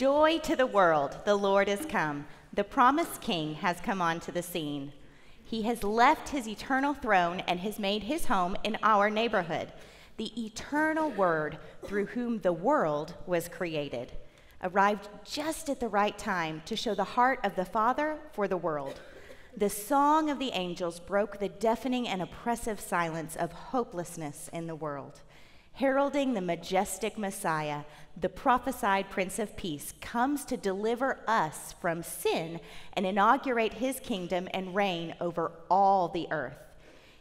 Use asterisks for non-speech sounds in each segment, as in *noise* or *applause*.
Joy to the world, the Lord is come. The promised King has come onto the scene. He has left his eternal throne and has made his home in our neighborhood. the eternal Word through whom the world was created, arrived just at the right time to show the heart of the Father for the world. The song of the angels broke the deafening and oppressive silence of hopelessness in the world. Heralding the majestic Messiah, the prophesied Prince of Peace comes to deliver us from sin and inaugurate his kingdom and reign over all the earth.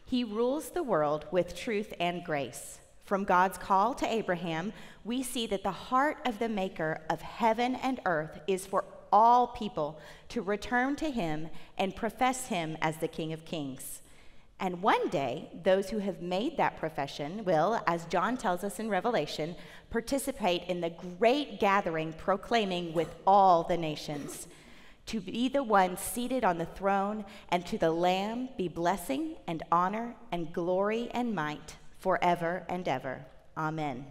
He rules the world with truth and grace. From God's call to Abraham, we see that the heart of the maker of heaven and earth is for all people to return to him and profess him as the King of Kings. And one day, those who have made that profession will, as John tells us in Revelation, participate in the great gathering proclaiming with all the nations. To be the one seated on the throne, and to the Lamb be blessing and honor and glory and might forever and ever. Amen.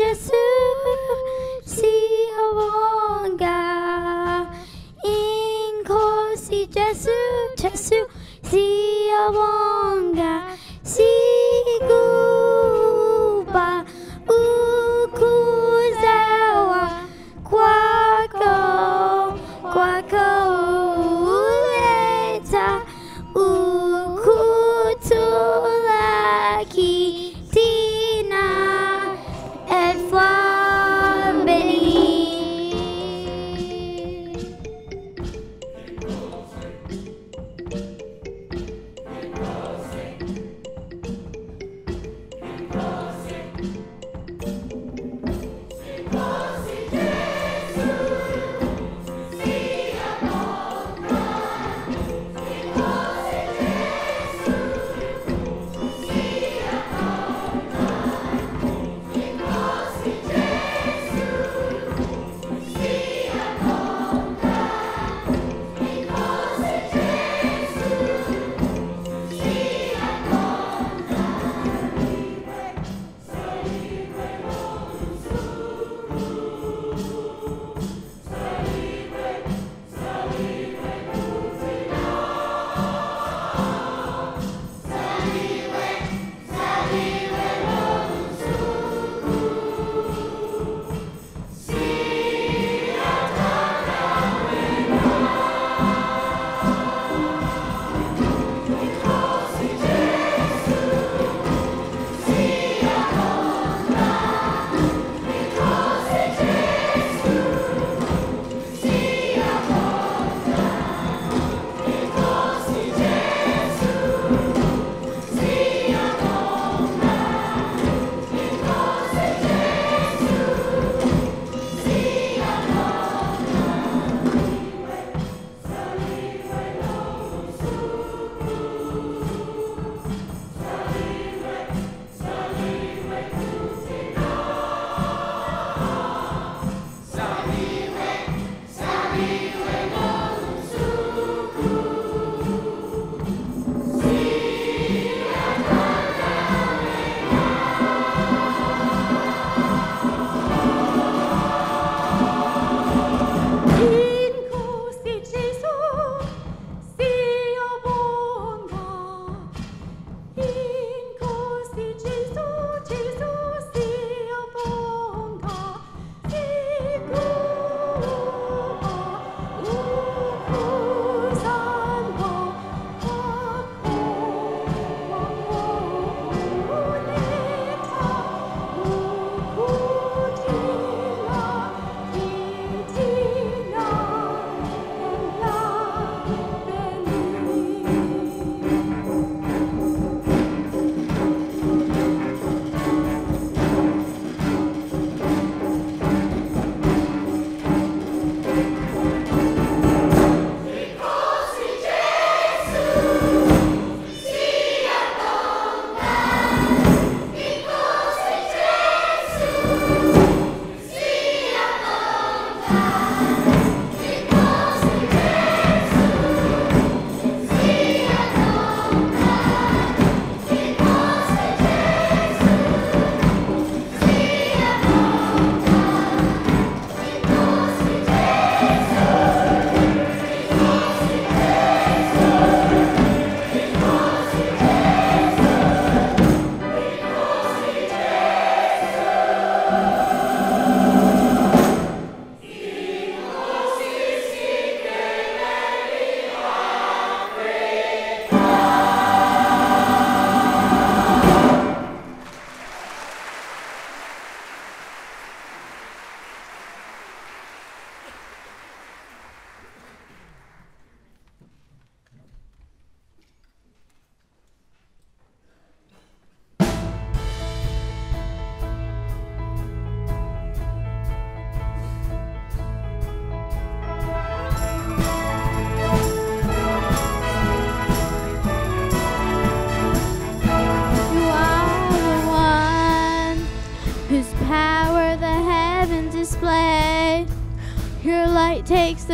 Encosi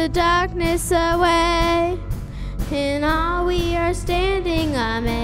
the darkness away. In all we are standing amazed.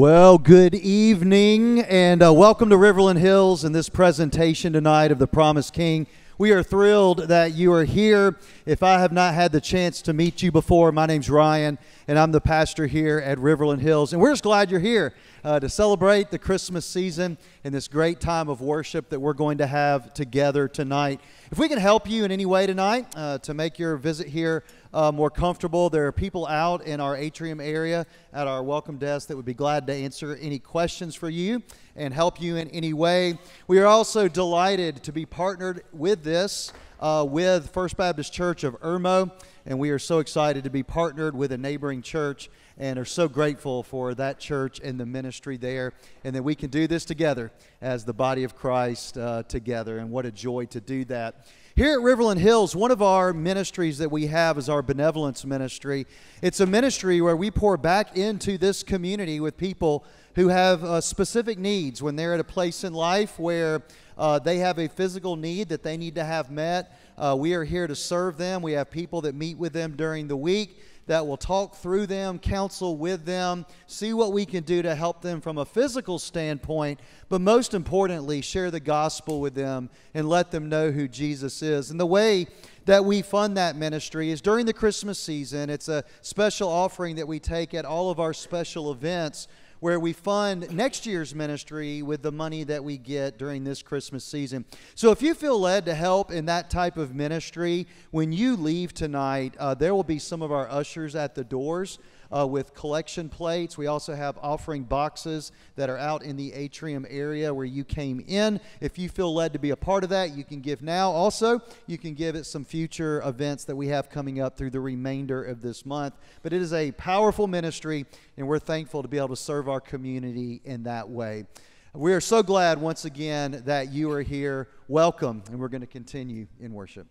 Well, good evening, and uh, welcome to Riverland Hills and this presentation tonight of the Promised King. We are thrilled that you are here. If I have not had the chance to meet you before, my name's Ryan, and I'm the pastor here at Riverland Hills. And we're just glad you're here uh, to celebrate the Christmas season and this great time of worship that we're going to have together tonight. If we can help you in any way tonight uh, to make your visit here uh, more comfortable, there are people out in our atrium area at our welcome desk that would be glad to answer any questions for you and help you in any way. We are also delighted to be partnered with this uh, with First Baptist Church of Irmo, and we are so excited to be partnered with a neighboring church and are so grateful for that church and the ministry there, and that we can do this together as the body of Christ uh, together. And what a joy to do that. Here at Riverland Hills, one of our ministries that we have is our benevolence ministry. It's a ministry where we pour back into this community with people who have uh, specific needs when they're at a place in life where uh, they have a physical need that they need to have met. Uh, we are here to serve them. We have people that meet with them during the week that will talk through them, counsel with them, see what we can do to help them from a physical standpoint, but most importantly, share the gospel with them and let them know who Jesus is. And the way that we fund that ministry is during the Christmas season. It's a special offering that we take at all of our special events where we fund next year's ministry with the money that we get during this Christmas season. So if you feel led to help in that type of ministry, when you leave tonight, uh, there will be some of our ushers at the doors uh, with collection plates. We also have offering boxes that are out in the atrium area where you came in. If you feel led to be a part of that, you can give now. Also, you can give at some future events that we have coming up through the remainder of this month. But it is a powerful ministry, and we're thankful to be able to serve our community in that way. We are so glad once again that you are here. Welcome, and we're going to continue in worship.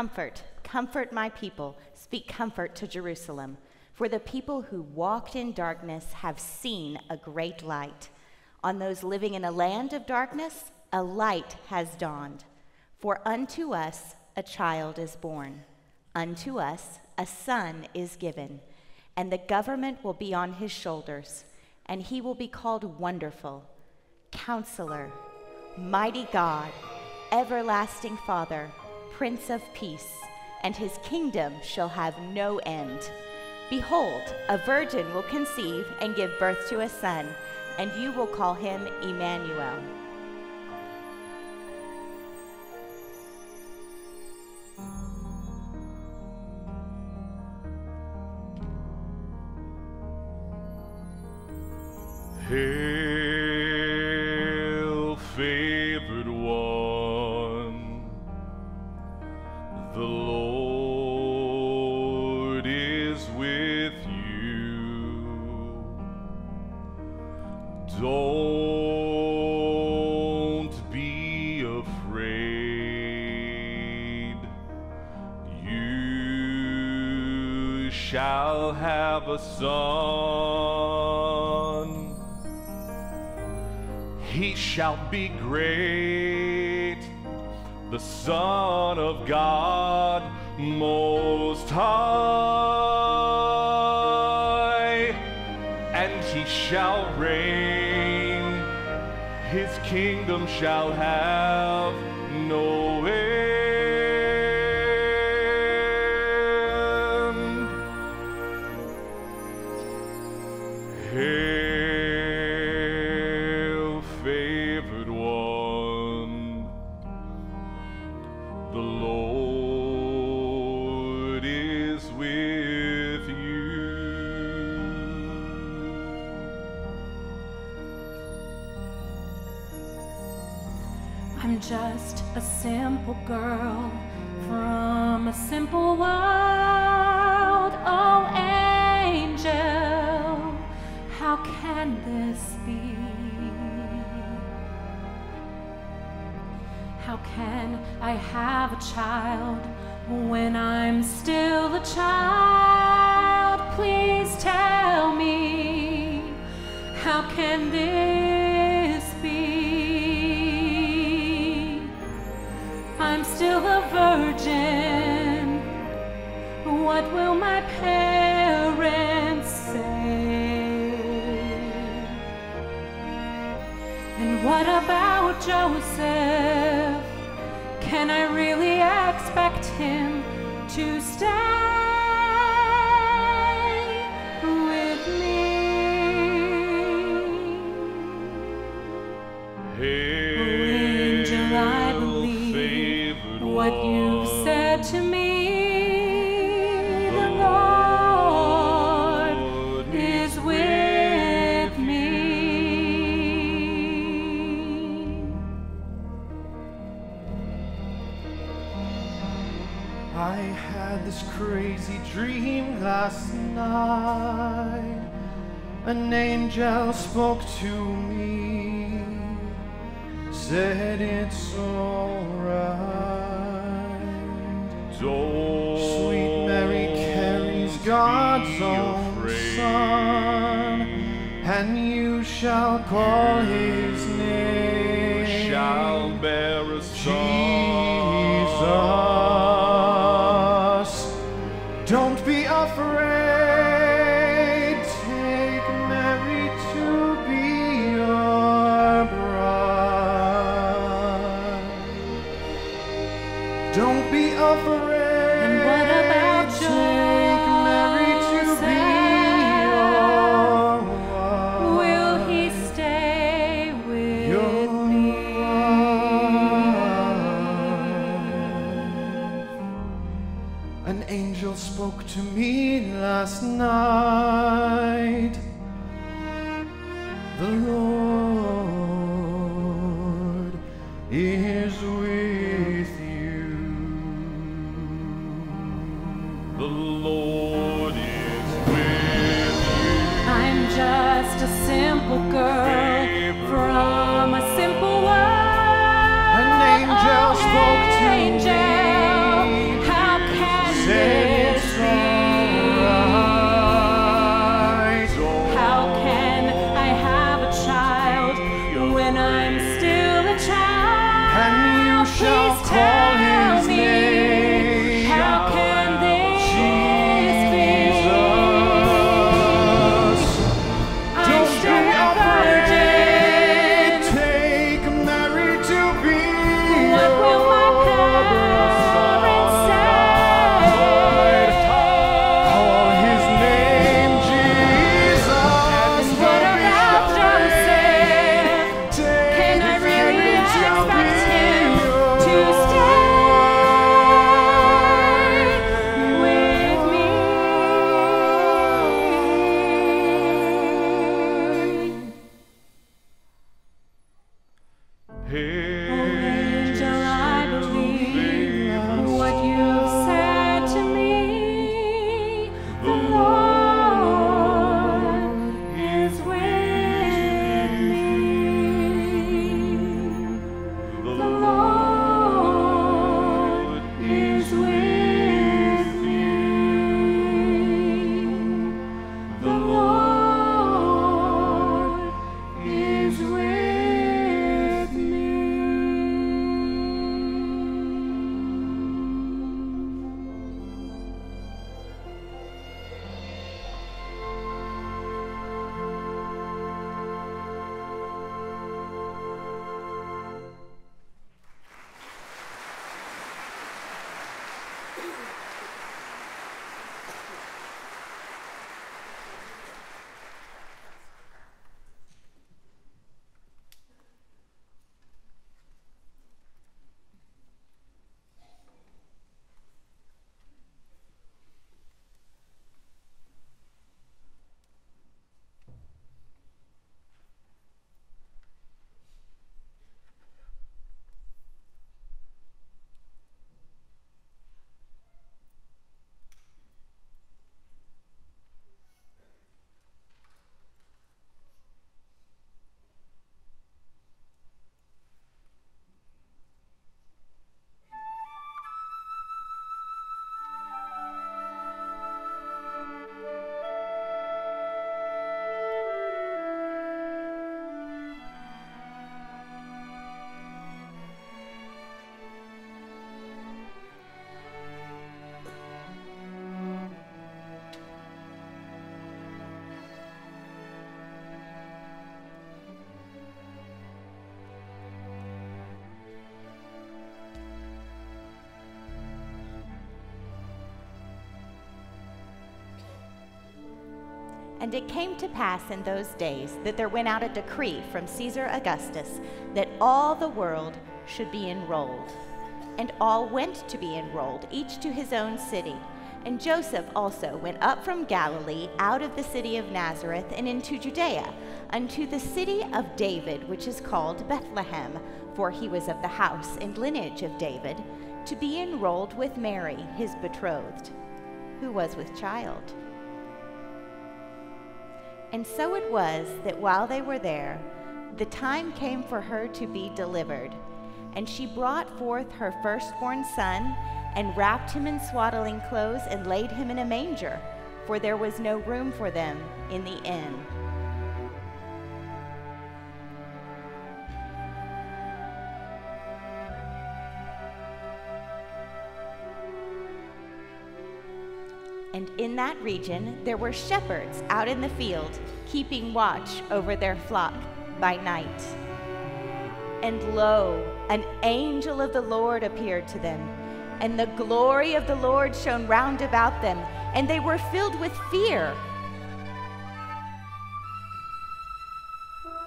Comfort, comfort my people, speak comfort to Jerusalem. For the people who walked in darkness have seen a great light. On those living in a land of darkness, a light has dawned. For unto us a child is born, unto us a son is given, and the government will be on his shoulders, and he will be called Wonderful, Counselor, Mighty God, Everlasting Father, Prince of Peace, and his kingdom shall have no end. Behold, a virgin will conceive and give birth to a son, and you will call him Emmanuel. Hail, a son. He shall be great, the Son of God Most High, and he shall reign. His kingdom shall have can this be? How can I have a child when I'm still a child? Please tell me, how can this be? I'm still a virgin. What will Joseph? Can I really expect him An angel spoke to me, said it's alright. Sweet Mary carries God's own son, and you shall call his name. shall bear me last And it came to pass in those days that there went out a decree from Caesar Augustus that all the world should be enrolled. And all went to be enrolled, each to his own city. And Joseph also went up from Galilee out of the city of Nazareth and into Judea, unto the city of David, which is called Bethlehem, for he was of the house and lineage of David, to be enrolled with Mary, his betrothed, who was with child. And so it was that while they were there, the time came for her to be delivered. And she brought forth her firstborn son, and wrapped him in swaddling clothes, and laid him in a manger, for there was no room for them in the inn. In that region there were shepherds out in the field, keeping watch over their flock by night. And lo, an angel of the Lord appeared to them, and the glory of the Lord shone round about them, and they were filled with fear.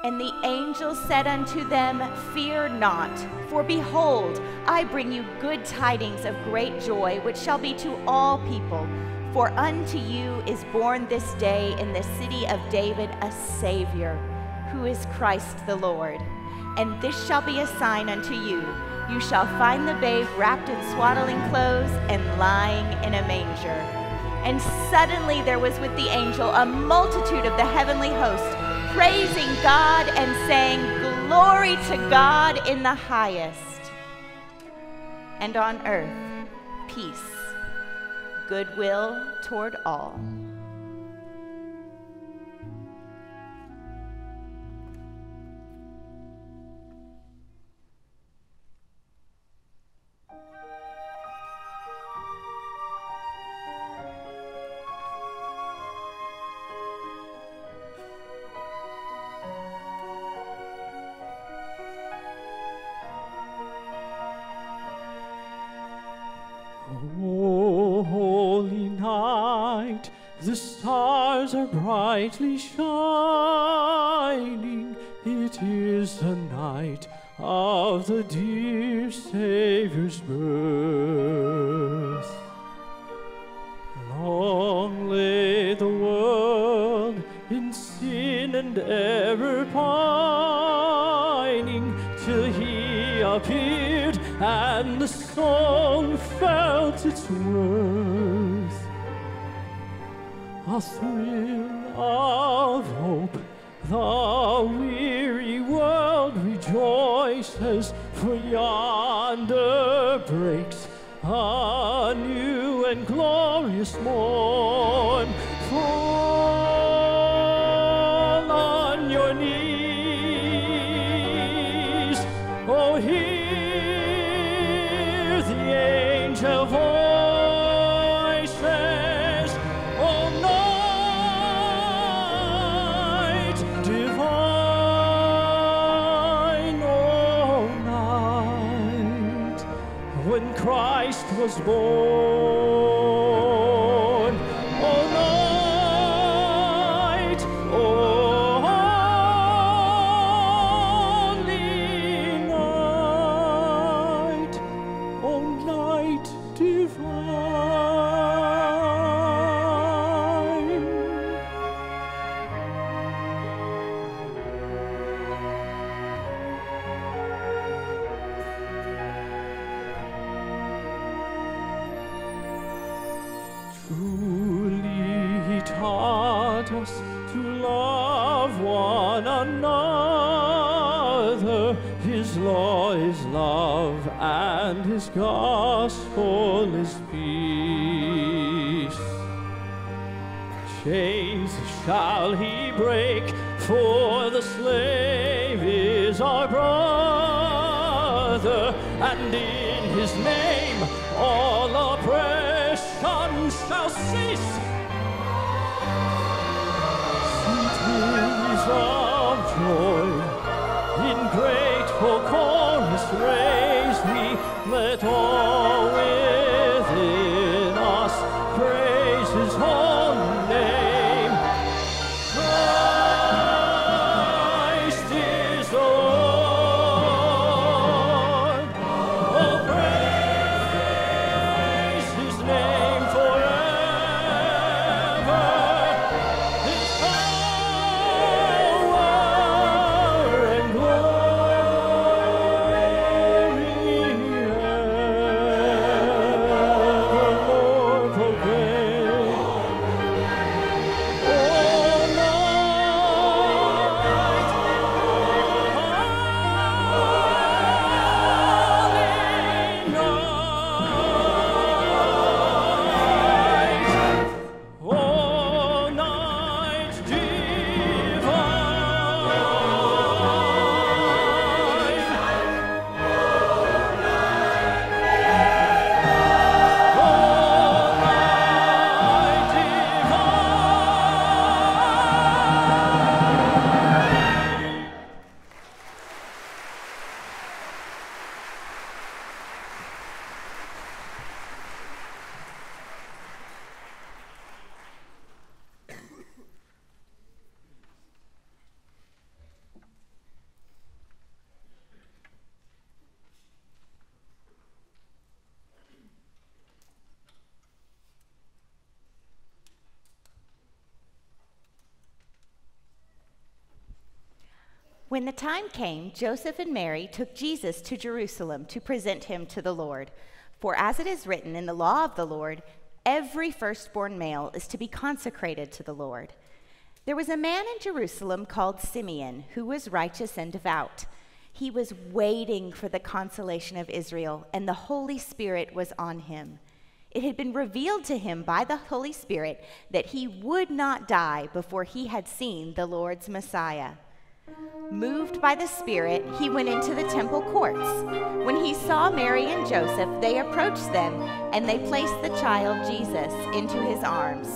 And the angel said unto them, Fear not, for behold, I bring you good tidings of great joy, which shall be to all people. For unto you is born this day in the city of David a Savior, who is Christ the Lord. And this shall be a sign unto you. You shall find the babe wrapped in swaddling clothes and lying in a manger. And suddenly there was with the angel a multitude of the heavenly host, praising God and saying, Glory to God in the highest, and on earth peace, goodwill toward all. Brightly shining. It is the night of the dear Savior's birth. Long lay the world in sin and error pining, till he appeared, and the song felt its worth. A thrill shall When the time came, Joseph and Mary took Jesus to Jerusalem to present him to the Lord. For as it is written in the law of the Lord, every firstborn male is to be consecrated to the Lord. There was a man in Jerusalem called Simeon who was righteous and devout. He was waiting for the consolation of Israel, and the Holy Spirit was on him. It had been revealed to him by the Holy Spirit that he would not die before he had seen the Lord's Messiah. Moved by the Spirit, he went into the temple courts. When he saw Mary and Joseph, they approached them and they placed the child Jesus into his arms.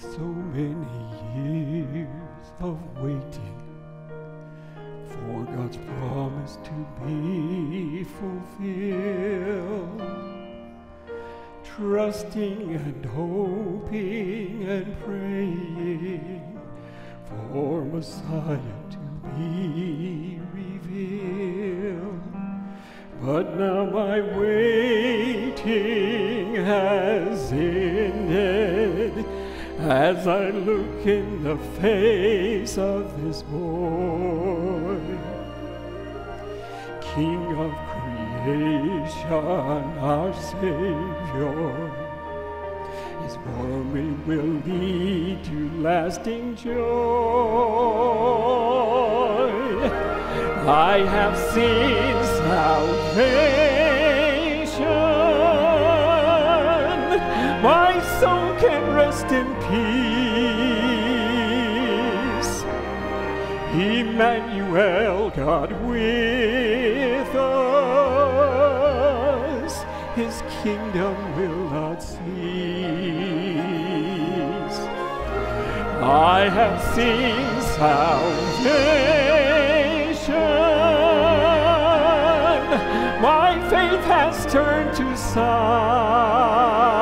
So many years of waiting for promise to be fulfilled. Trusting and hoping and praying for Messiah to be revealed. But now my waiting has ended as I look in the face of this boy. Creation, our Savior, His warming will lead to lasting joy. I have seen salvation. My soul can rest in peace. Emmanuel, God with kingdom will not cease. I have seen salvation. My faith has turned to sight.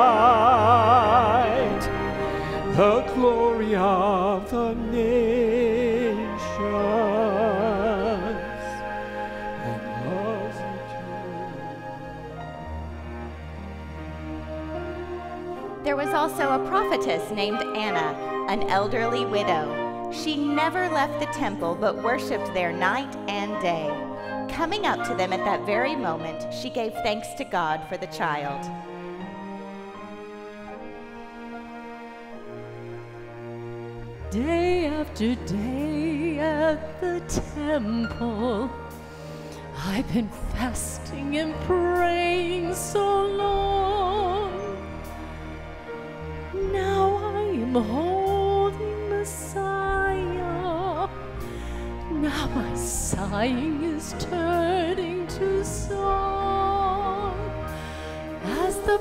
Also a prophetess named Anna, an elderly widow. She never left the temple but worshiped there night and day. Coming up to them at that very moment, she gave thanks to God for the child. Day after day at the temple, I've been fasting and praying so long. Holding Messiah. Now my sighing is turning to song as the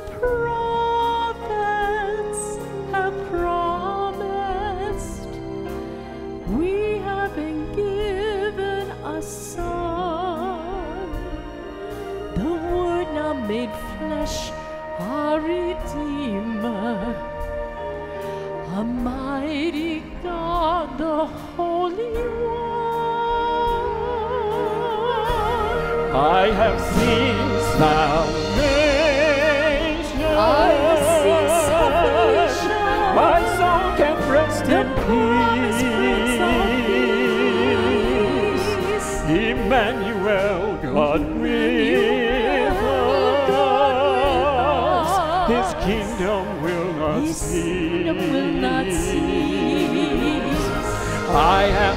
I have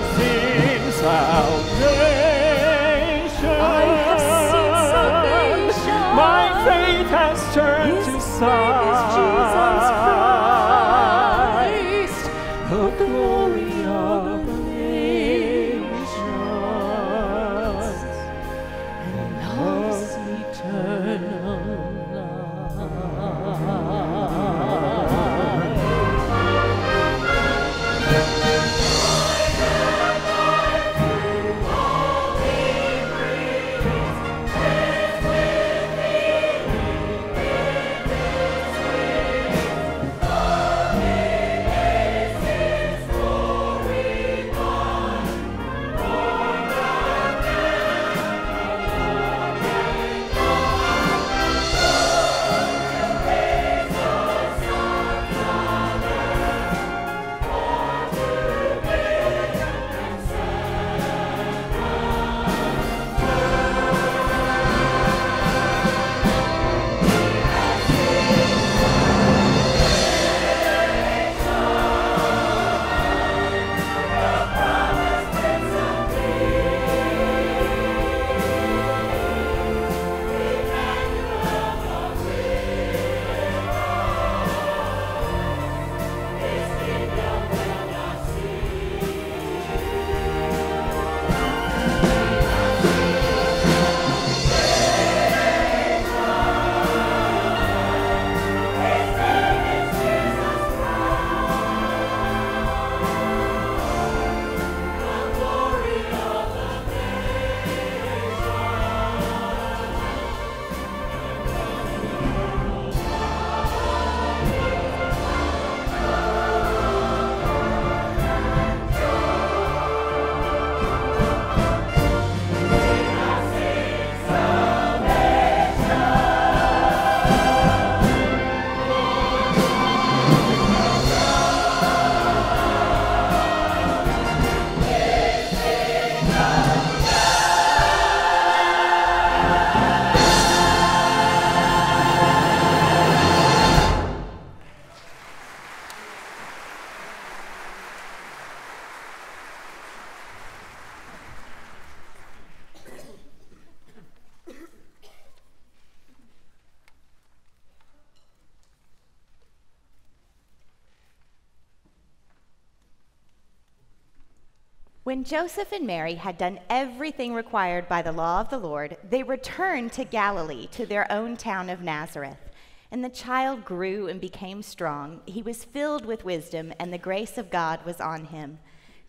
Joseph and Mary had done everything required by the law of the Lord, they returned to Galilee, to their own town of Nazareth. And the child grew and became strong. He was filled with wisdom, and the grace of God was on him.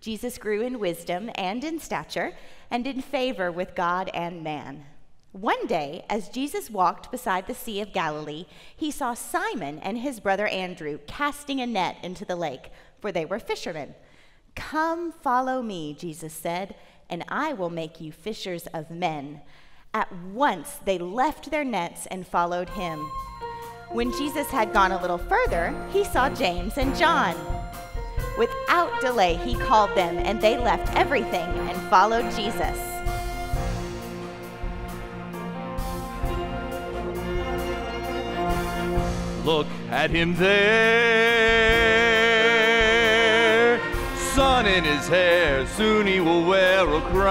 Jesus grew in wisdom and in stature and in favor with God and man. One day, as Jesus walked beside the Sea of Galilee, he saw Simon and his brother Andrew casting a net into the lake, for they were fishermen. Come, follow me, Jesus said, and I will make you fishers of men. At once they left their nets and followed him. When Jesus had gone a little further, he saw James and John. Without delay, he called them, and they left everything and followed Jesus. Look at him there. Sun in his hair, soon he will wear a crown.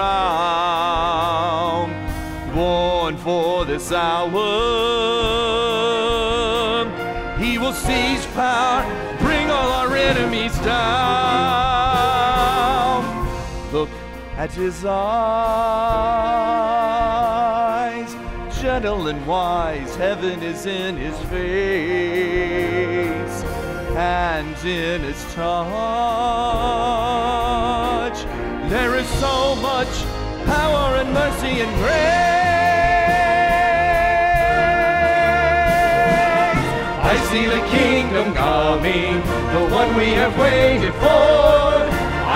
Born for this hour, he will seize power, bring all our enemies down. Look at his eyes, gentle and wise, heaven is in his face, hands in his touch. There is so much power and mercy and grace. I see the kingdom coming, the one we have waited for.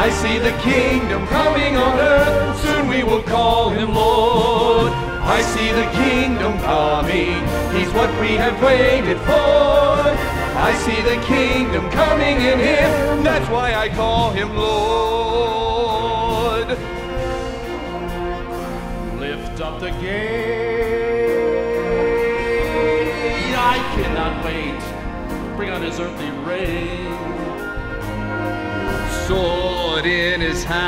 I see the kingdom coming on earth, soon we will call him Lord. I see the kingdom coming, he's what we have waited for. I see the kingdom coming in him, that's why I call him Lord. Lift up the gate, I cannot wait. Bring on his earthly reign sword in his hand.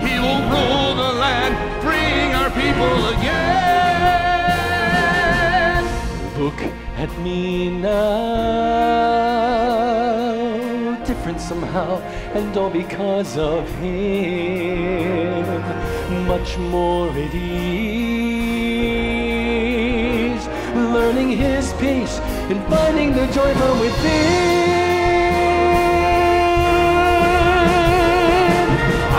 He will rule the land, freeing our people again. Look at me now, different somehow, and all because of him. Much more at ease, learning his peace and finding the joy from within.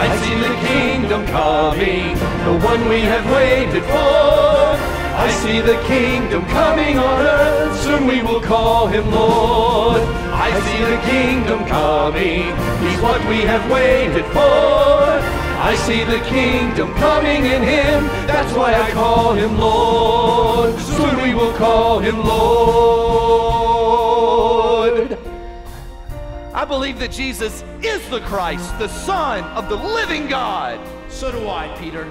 I see the kingdom coming, the one we have waited for. I see the kingdom coming on earth, soon we will call him Lord. I see the kingdom coming, he's what we have waited for. I see the kingdom coming in him, that's why I call him Lord. Soon we will call him Lord. I believe that Jesus is the Christ, the Son of the living God. So do I, Peter.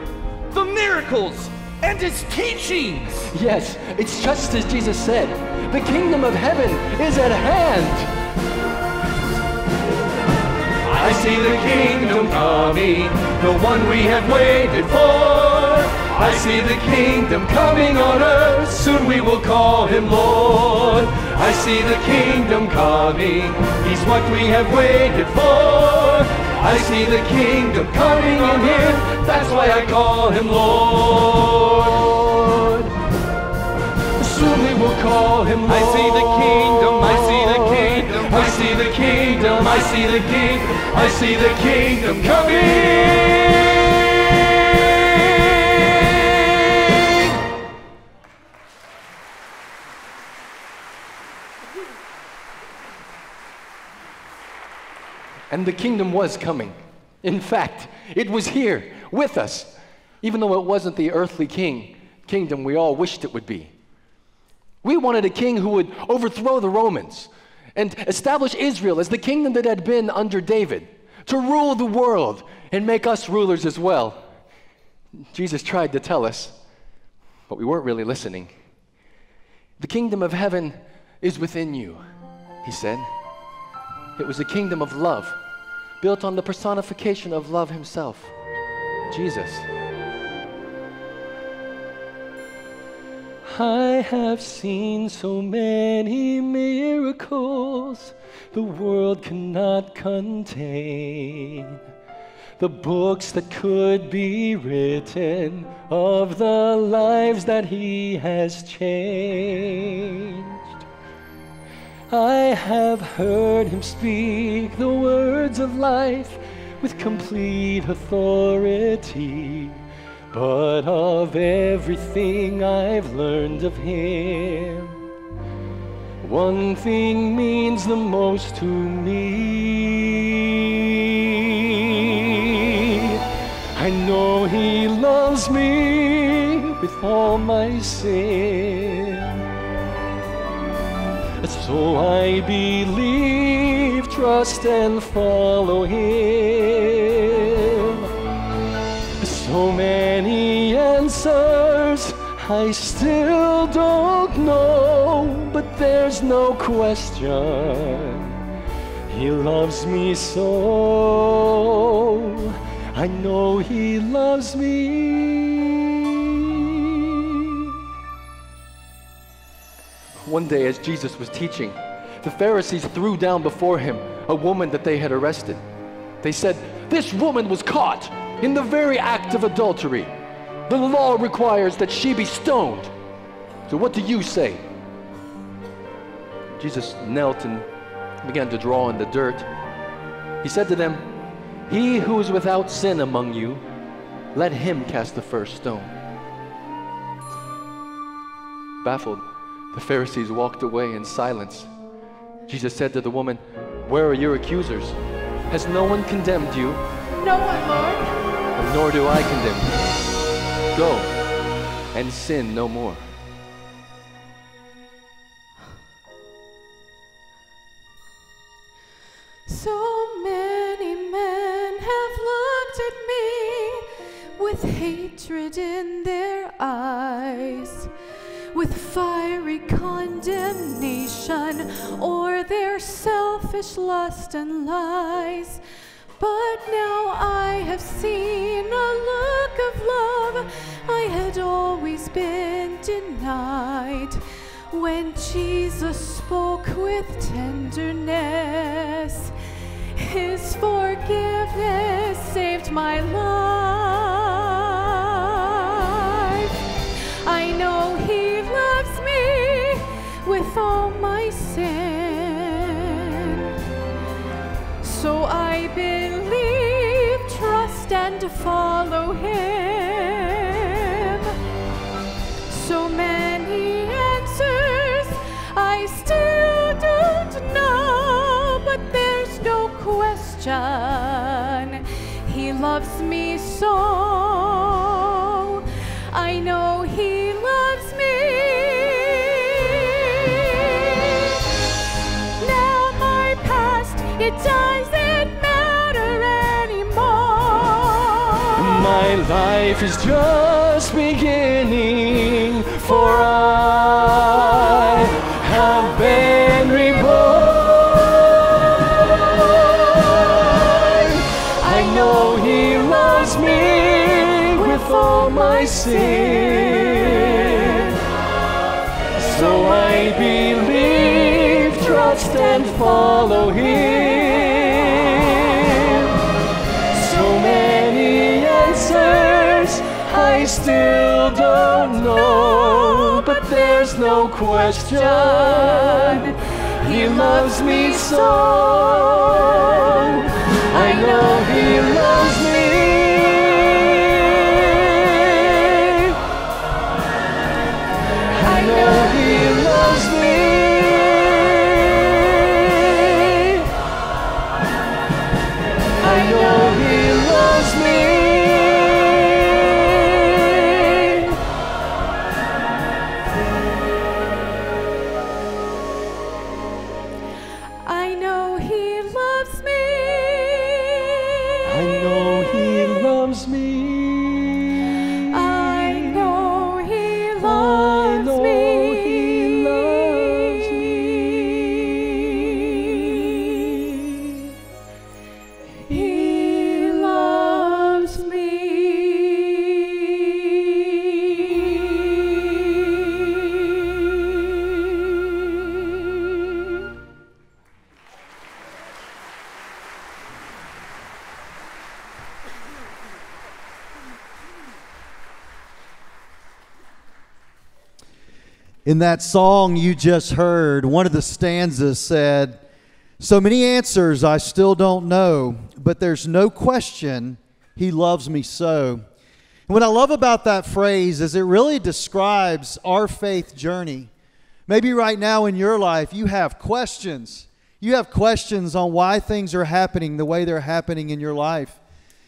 The miracles and his teachings. Yes, it's just as Jesus said the kingdom of heaven is at hand. I see the kingdom coming, the one we have waited for. I see the kingdom coming on earth, soon we will call him Lord. I see the kingdom coming, he's what we have waited for. I see the kingdom coming in him, that's why I call him Lord. Soon we will call him Lord. I see the kingdom, I see the kingdom, I see the kingdom, I see the king, I see the kingdom coming. And the kingdom was coming. In fact, it was here with us, even though it wasn't the earthly king kingdom we all wished it would be. We wanted a king who would overthrow the Romans and establish Israel as the kingdom that had been under David, to rule the world and make us rulers as well. Jesus tried to tell us, but we weren't really listening. The kingdom of heaven is within you, he said. It was a kingdom of love, built on the personification of love himself, Jesus. I have seen so many miracles the world cannot contain. The books that could be written of the lives that He has changed. I have heard Him speak the words of life with complete authority. But of everything I've learned of Him, one thing means the most to me. I know He loves me with all my sin. So I believe, trust, and follow Him. So many answers I still don't know, but there's no question. He loves me so. I know He loves me. One day, as Jesus was teaching, the Pharisees threw down before him a woman that they had arrested. They said, This woman was caught in the very act of adultery. The law requires that she be stoned. So, what do you say? Jesus knelt and began to draw in the dirt. He said to them, He who is without sin among you, let him cast the first stone. Baffled, the Pharisees walked away in silence. Jesus said to the woman, Where are your accusers? Has no one condemned you? No one, Lord. Nor do I condemn you. Go and sin no more. So many men have looked at me with hatred in their eyes, condemnation or their selfish lust and lies. But now I have seen a look of love I had always been denied. When Jesus spoke with tenderness, His forgiveness saved my life. And follow Him. So many answers I still don't know, but there's no question. He loves me so. Life is just beginning, for I have been reborn. I know He loves me with all my sin. So I believe, trust, and follow Him. Still don't know, but there's no question. He loves me so. I know warms me. In that song you just heard, one of the stanzas said, So many answers I still don't know, but there's no question he loves me so. And what I love about that phrase is it really describes our faith journey. Maybe right now in your life you have questions. You have questions on why things are happening the way they're happening in your life.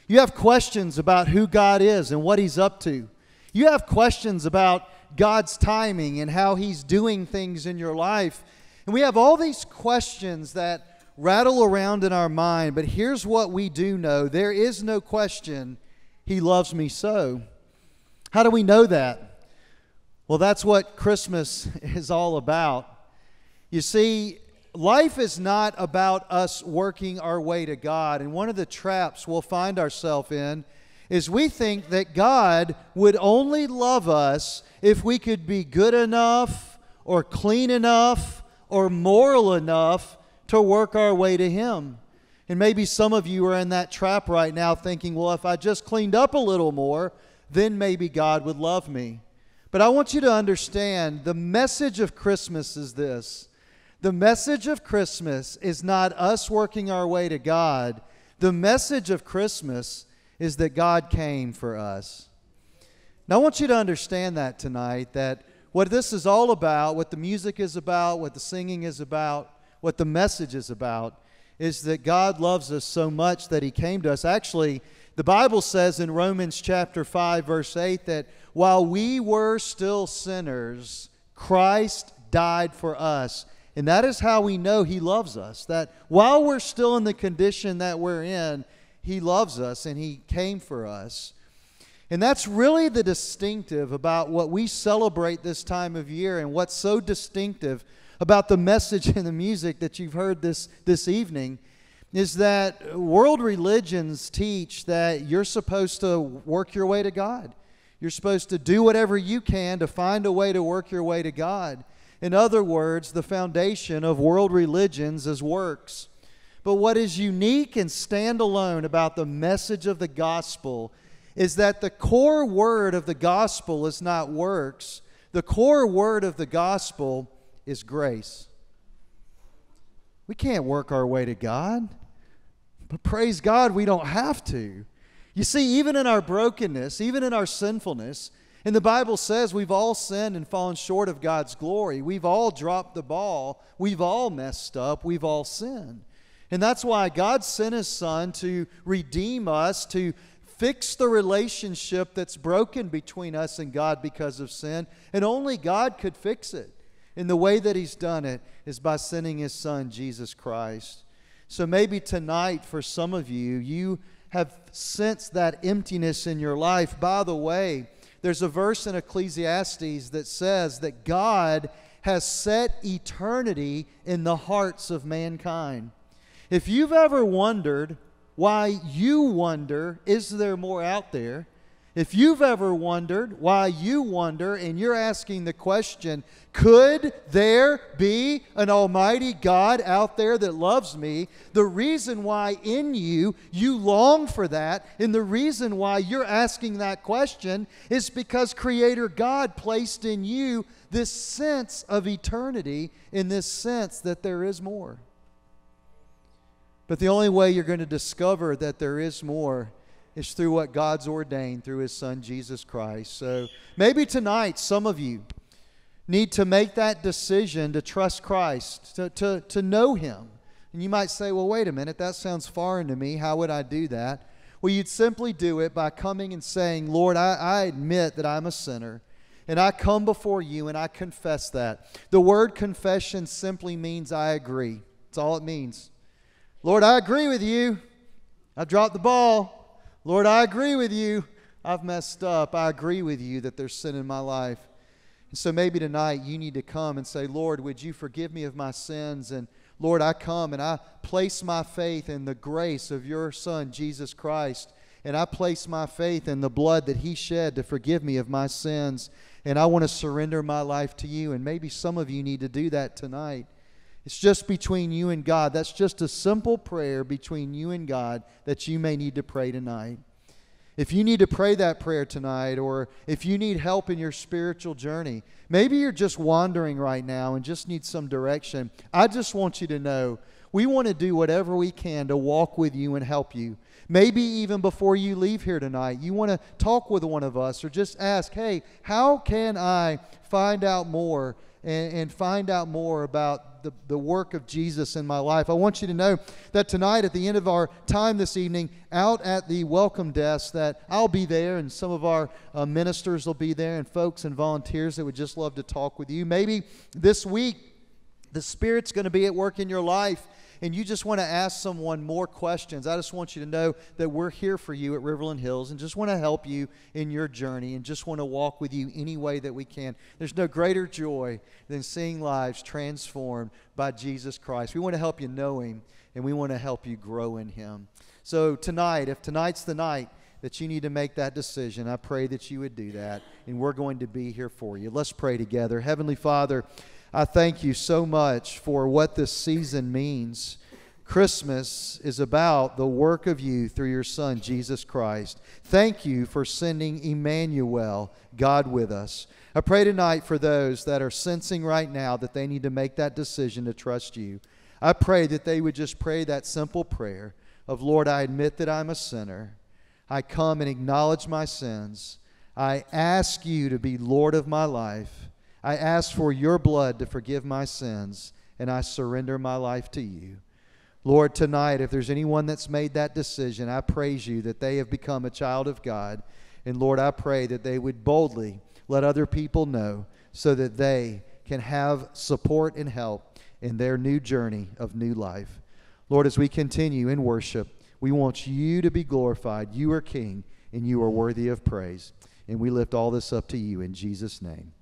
You have questions about who God is and what He's up to. You have questions about God's timing and how He's doing things in your life. And we have all these questions that rattle around in our mind, but here's what we do know there is no question He loves me so. How do we know that? Well, that's what Christmas *laughs* is all about. You see, life is not about us working our way to God. And one of the traps we'll find ourselves in is we think that God would only love us if we could be good enough or clean enough or moral enough to work our way to Him. And maybe some of you are in that trap right now thinking, well, if I just cleaned up a little more, then maybe God would love me. But I want you to understand the message of Christmas is this. The message of Christmas is not us working our way to God. The message of Christmas is that God came for us. Now, I want you to understand that tonight that what this is all about, what the music is about, what the singing is about, what the message is about, is that God loves us so much that He came to us. Actually, the Bible says in Romans chapter 5, verse 8, that while we were still sinners, Christ died for us. And that is how we know He loves us. That while we're still in the condition that we're in, He loves us and He came for us. And that's really the distinctive about what we celebrate this time of year and what's so distinctive about the message and the music that you've heard this, this evening is that world religions teach that you're supposed to work your way to God. You're supposed to do whatever you can to find a way to work your way to God. In other words, the foundation of world religions is works. But what is unique and standalone about the message of the gospel is that the core word of the gospel is not works. The core word of the gospel is grace. We can't work our way to God, but praise God, we don't have to. You see, even in our brokenness, even in our sinfulness, and the Bible says we've all sinned and fallen short of God's glory. We've all dropped the ball. We've all messed up. We've all sinned. And that's why God sent His Son to redeem us, to fix the relationship that's broken between us and God because of sin. And only God could fix it. And the way that He's done it is by sending His Son, Jesus Christ. So maybe tonight, for some of you, you have sensed that emptiness in your life. By the way, there's a verse in Ecclesiastes that says that God has set eternity in the hearts of mankind. If you've ever wondered why you wonder, is there more out there? If you've ever wondered why you wonder and you're asking the question, could there be an almighty God out there that loves me? The reason why in you you long for that and the reason why you're asking that question is because Creator God placed in you this sense of eternity, in this sense that there is more. But the only way you're going to discover that there is more is through what God's ordained through His Son, Jesus Christ. So maybe tonight, some of you need to make that decision to trust Christ, to, to, to know Him. And you might say, well, wait a minute, that sounds foreign to me. How would I do that? Well, you'd simply do it by coming and saying, Lord, I, I admit that I'm a sinner. And I come before you and I confess that. The word confession simply means I agree. That's all it means. Lord, I agree with you. I dropped the ball. Lord, I agree with you. I've messed up. I agree with you that there's sin in my life. And so maybe tonight you need to come and say, Lord, would you forgive me of my sins? And Lord, I come and I place my faith in the grace of your Son, Jesus Christ. And I place my faith in the blood that he shed to forgive me of my sins. And I want to surrender my life to you. And maybe some of you need to do that tonight. It's just between you and God. That's just a simple prayer between you and God that you may need to pray tonight. If you need to pray that prayer tonight, or if you need help in your spiritual journey, maybe you're just wandering right now and just need some direction. I just want you to know we want to do whatever we can to walk with you and help you. Maybe even before you leave here tonight, you want to talk with one of us or just ask, hey, how can I find out more and, and find out more about the, the work of Jesus in my life? I want you to know that tonight, at the end of our time this evening, out at the welcome desk, that I'll be there and some of our uh, ministers will be there and folks and volunteers that would just love to talk with you. Maybe this week, the Spirit's going to be at work in your life and you just want to ask someone more questions, I just want you to know that we're here for you at Riverland Hills and just want to help you in your journey and just want to walk with you any way that we can. There's no greater joy than seeing lives transformed by Jesus Christ. We want to help you know Him and we want to help you grow in Him. So, tonight, if tonight's the night, that you need to make that decision. I pray that you would do that, and we're going to be here for you. Let's pray together. Heavenly Father, I thank you so much for what this season means. Christmas is about the work of you through your Son, Jesus Christ. Thank you for sending Emmanuel, God with us. I pray tonight for those that are sensing right now that they need to make that decision to trust you. I pray that they would just pray that simple prayer of, Lord, I admit that I'm a sinner. I come and acknowledge my sins. I ask you to be Lord of my life. I ask for your blood to forgive my sins, and I surrender my life to you. Lord, tonight, if there's anyone that's made that decision, I praise you that they have become a child of God. And Lord, I pray that they would boldly let other people know so that they can have support and help in their new journey of new life. Lord, as we continue in worship, we want you to be glorified. You are King, and you are worthy of praise. And we lift all this up to you in Jesus' name.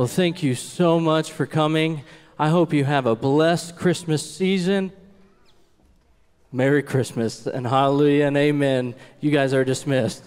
Well, thank you so much for coming. I hope you have a blessed Christmas season. Merry Christmas and hallelujah and amen. You guys are dismissed.